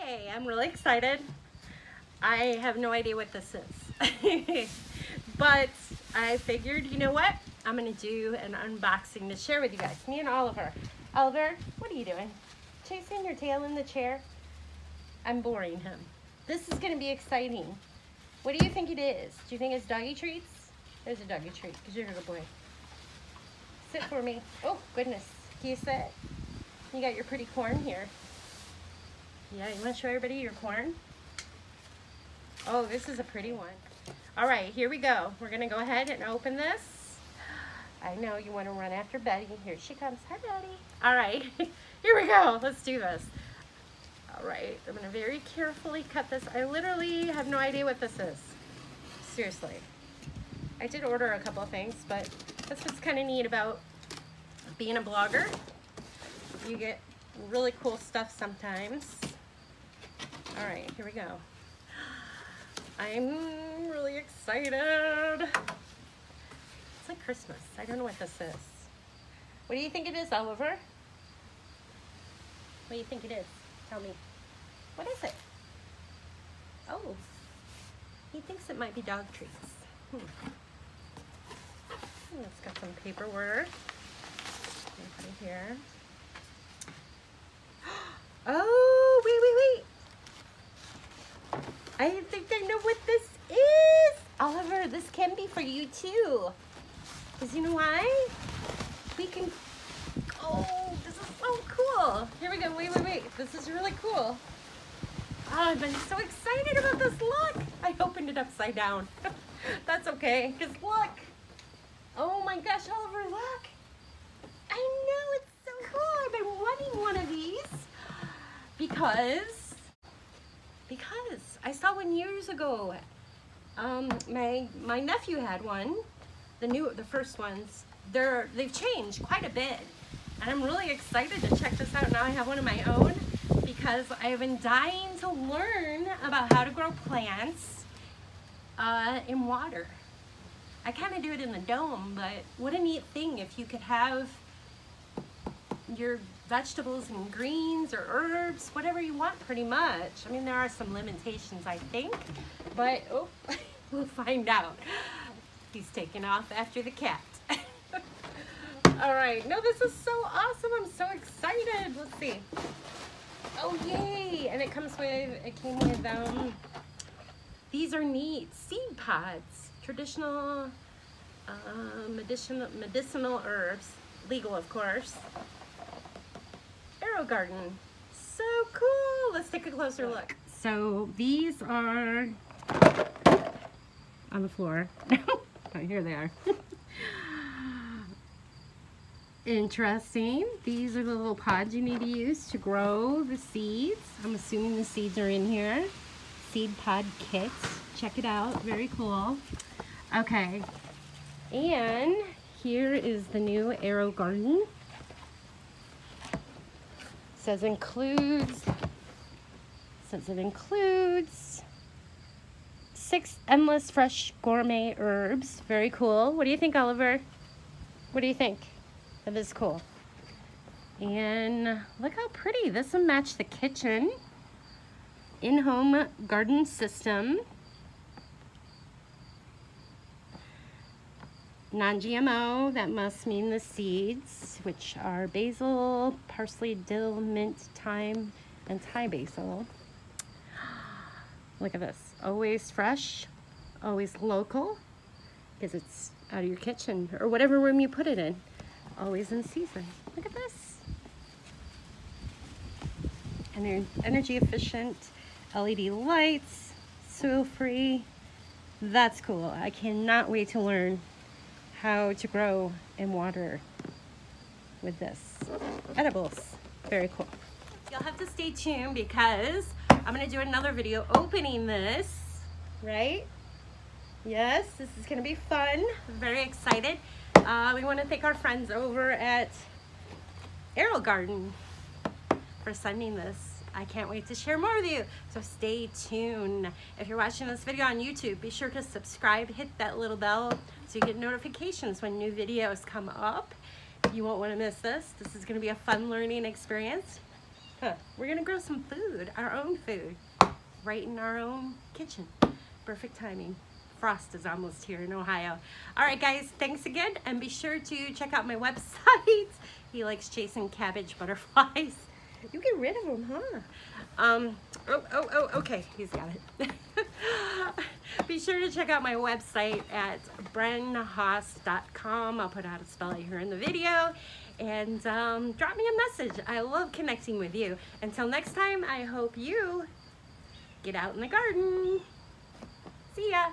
Okay, I'm really excited. I have no idea what this is. but I figured, you know what? I'm gonna do an unboxing to share with you guys. Me and Oliver. Oliver, what are you doing? Chasing your tail in the chair? I'm boring him. This is gonna be exciting. What do you think it is? Do you think it's doggy treats? There's a doggy treat, because you're a good boy. Sit for me. Oh, goodness. Can you sit? You got your pretty corn here. Yeah, you want to show everybody your corn? Oh, this is a pretty one. All right, here we go. We're going to go ahead and open this. I know you want to run after Betty. Here she comes. Hi, Betty. All right, here we go. Let's do this. All right, I'm going to very carefully cut this. I literally have no idea what this is. Seriously. I did order a couple of things, but that's what's kind of neat about being a blogger. You get really cool stuff sometimes. All right, here we go. I'm really excited. It's like Christmas. I don't know what this is. What do you think it is, Oliver? What do you think it is? Tell me. What is it? Oh, he thinks it might be dog treats. Hmm. It's got some paperwork. Right here. Oh, wait, wait, wait. I think I know what this is. Oliver, this can be for you too. Because you know why? We can, oh, this is so cool. Here we go, wait, wait, wait. This is really cool. Oh, I've been so excited about this. Look, I opened it upside down. That's okay, because look. Oh my gosh, Oliver, look. I know, it's so cool. I've been wanting one of these because, because I saw one years ago. Um, my, my nephew had one, the new, the first ones. They're, they've changed quite a bit. And I'm really excited to check this out. Now I have one of my own because I've been dying to learn about how to grow plants uh, in water. I kind of do it in the dome, but what a neat thing if you could have your vegetables and greens or herbs, whatever you want pretty much. I mean, there are some limitations, I think, but oh, we'll find out. He's taking off after the cat. All right, no, this is so awesome. I'm so excited. Let's see. Oh, yay. And it comes with, it came with, um, these are neat seed pods traditional uh, medicinal, medicinal herbs, legal of course. AeroGarden, so cool. Let's take a closer look. So these are on the floor. oh, here they are. Interesting. These are the little pods you need to use to grow the seeds. I'm assuming the seeds are in here. Seed pod kit. Check it out. Very cool. Okay, and here is the new AeroGarden. Says includes, says it includes six endless fresh gourmet herbs. Very cool. What do you think, Oliver? What do you think? That is cool. And look how pretty. This will match the kitchen. In-home garden system. non-GMO, that must mean the seeds, which are basil, parsley, dill, mint, thyme, and Thai basil. Look at this, always fresh, always local, because it's out of your kitchen, or whatever room you put it in, always in season. Look at this. And they're energy efficient, LED lights, soil free. That's cool. I cannot wait to learn how to grow in water with this. Edibles, very cool. You'll have to stay tuned because I'm gonna do another video opening this, right? Yes, this is gonna be fun. very excited. Uh, we wanna thank our friends over at AeroGarden for sending this I can't wait to share more with you. So stay tuned. If you're watching this video on YouTube, be sure to subscribe, hit that little bell so you get notifications when new videos come up. You won't want to miss this. This is going to be a fun learning experience. Huh. We're gonna grow some food, our own food, right in our own kitchen. Perfect timing. Frost is almost here in Ohio. All right, guys, thanks again, and be sure to check out my website. He likes chasing cabbage butterflies. You get rid of them, huh? Um, oh, oh, oh, okay, he's got it. be sure to check out my website at brenhaas.com. I'll put out a spelling here in the video. And um, drop me a message. I love connecting with you. Until next time, I hope you get out in the garden. See ya.